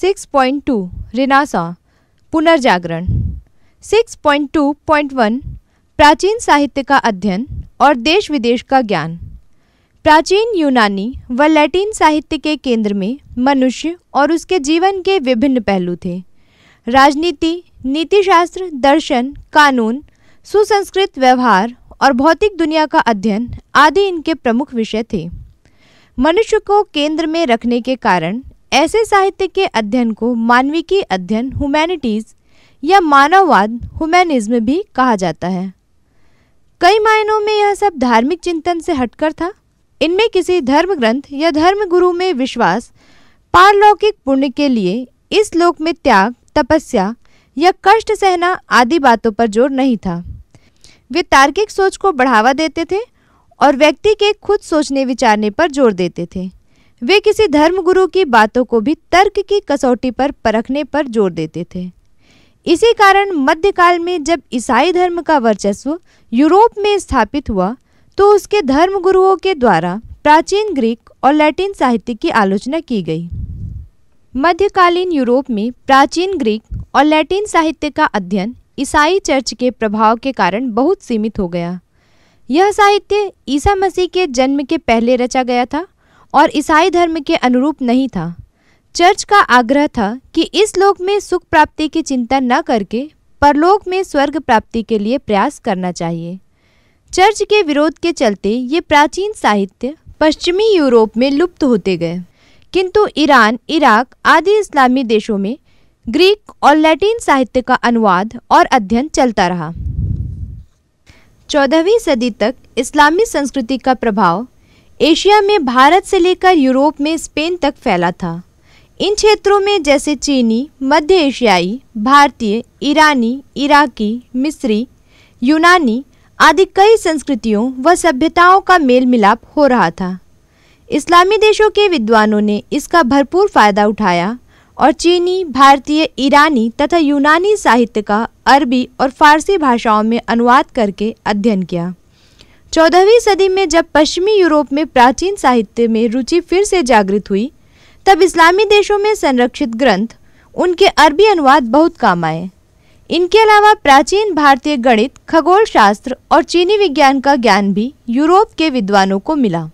6.2 रिनासा, पुनर्जागरण। 6.2.1 प्राचीन साहित्य का अध्ययन और देश विदेश का ज्ञान। प्राचीन यूनानी व लैटिन साहित्य के केंद्र में मनुष्य और उसके जीवन के विभिन्न पहलू थे। राजनीति, नीतिशास्त्र, दर्शन, कानून, सुसंस्कृत व्यवहार और भौतिक दुनिया का अध्ययन आदि इनके प्रमुख विषय थे। मनुष्य को केंद्र में रखने के कारण ऐसे साहित्य के अध्ययन को मानविकी अध्ययन ह्यूमैनिटीज या मानववाद ह्यूमैनिज्म भी कहा जाता है। कई मायनों में यह सब धार्मिक चिंतन से हटकर था। इनमें किसी धर्म ग्रंथ या धर्म गुरु में विश्वास, पारलौकिक पुण्य के लिए इस लोक में त्याग, तपस्या या कष्ट सहना आदि बातों पर ज़ोर नहीं था। वे तार्किक सोच को बढ़ावा देते थे और व्यक्ति के खुद सोचने विचारने पर ज़ोर देते थे। वे किसी धर्मगुरु की बातों को भी तर्क की कसौटी पर परखने पर ज़ोर देते थे। इसी कारण मध्यकाल में जब ईसाई धर्म का वर्चस्व यूरोप में स्थापित हुआ तो उसके धर्मगुरुओं के द्वारा प्राचीन ग्रीक और लैटिन साहित्य की आलोचना की गई। मध्यकालीन यूरोप में प्राचीन ग्रीक और लैटिन साहित्य का अध्ययन ईसाई चर्च के प्रभाव के कारण बहुत सीमित हो गया। यह साहित्य ईसा मसीह के जन्म के पहले रचा गया था और ईसाई धर्म के अनुरूप नहीं था। चर्च का आग्रह था कि इस लोक में सुख प्राप्ति की चिंता न करके परलोक में स्वर्ग प्राप्ति के लिए प्रयास करना चाहिए। चर्च के विरोध के चलते ये प्राचीन साहित्य पश्चिमी यूरोप में लुप्त होते गए। किंतु ईरान, इराक आदि इस्लामी देशों में ग्रीक और लैटिन साहित्य का अनुवाद और अध्ययन चलता रहा। चौदहवीं सदी तक इस्लामी संस्कृति का प्रभाव एशिया में भारत से लेकर यूरोप में स्पेन तक फैला था। इन क्षेत्रों में जैसे चीनी, मध्य एशियाई, भारतीय, ईरानी, इराकी, मिस्री, यूनानी आदि कई संस्कृतियों व सभ्यताओं का मेल मिलाप हो रहा था। इस्लामी देशों के विद्वानों ने इसका भरपूर फ़ायदा उठाया और चीनी, भारतीय, ईरानी तथा यूनानी साहित्य का अरबी और फारसी भाषाओं में अनुवाद करके अध्ययन किया। चौदहवीं सदी में जब पश्चिमी यूरोप में प्राचीन साहित्य में रुचि फिर से जागृत हुई, तब इस्लामी देशों में संरक्षित ग्रंथ, उनके अरबी अनुवाद बहुत काम आए। इनके अलावा प्राचीन भारतीय गणित खगोल शास्त्र और चीनी विज्ञान का ज्ञान भी यूरोप के विद्वानों को मिला।